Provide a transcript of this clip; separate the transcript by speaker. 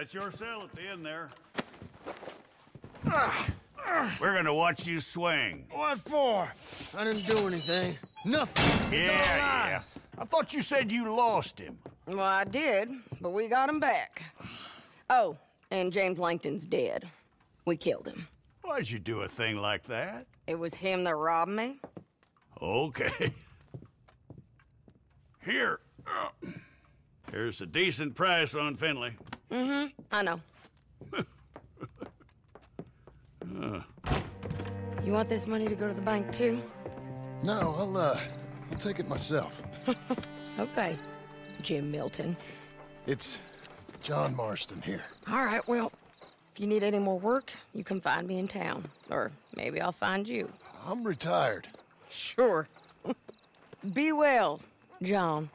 Speaker 1: That's your cell at the end there. We're gonna watch you swing.
Speaker 2: What for? I didn't do anything. Nothing.
Speaker 1: Yeah, yeah. I thought you said you lost him.
Speaker 3: Well, I did, but we got him back. Oh, and James Langton's dead. We killed him.
Speaker 1: Why'd you do a thing like that?
Speaker 3: It was him that robbed me.
Speaker 1: Okay. Here. Here's a decent price on Finley.
Speaker 3: I know. You want this money to go to the bank too?
Speaker 4: No, I'll, uh, I'll take it myself.
Speaker 3: Okay, Jim Milton.
Speaker 4: It's John Marston here.
Speaker 3: All right, well, if you need any more work, you can find me in town. Or maybe I'll find you.
Speaker 4: I'm retired.
Speaker 3: Sure. Be well, John.